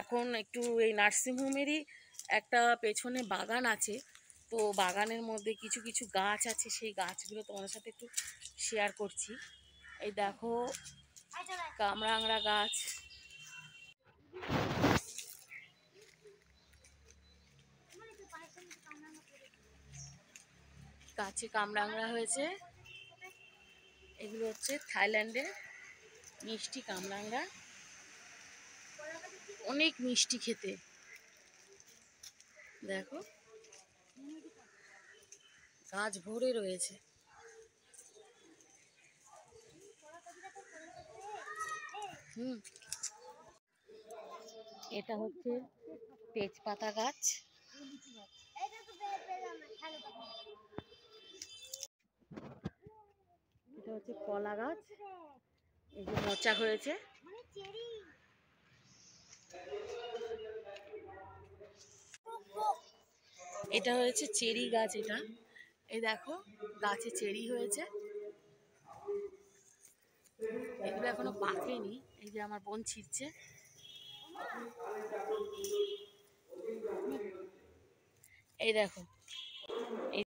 এখন একটু এই নার্সিংহোমেরই একটা পেছনে বাগান আছে। তো বাগানের মধ্যে কিছু কিছু গাছ আছে, সেই গাছগুলো তোমাদের সাথে একটু শেয়ার করছি। এই দেখো কামরাংরা গাছ। গাছে কামরাংরা হয়েছে। এগুলো হচ্ছে থাইল্যান্ডের মিষ্টি কামরাংরা অনেক মিষ্টি খেতে। দেখো। গাছ ভরে রয়েছে। হুম। এটা হচ্ছে তেজপাতা গাছ। এটা হচ্ছে কলা গাছ। এই যে মোচা হয়েছে। এটা হয়েছে চেরি গাছ এটা। এই দেখো, গাছে চেরি হয়েছে। এগুলো এখনও পাকেনি, এই যে আমার বোন ছিঁড়ছে। এই দেখো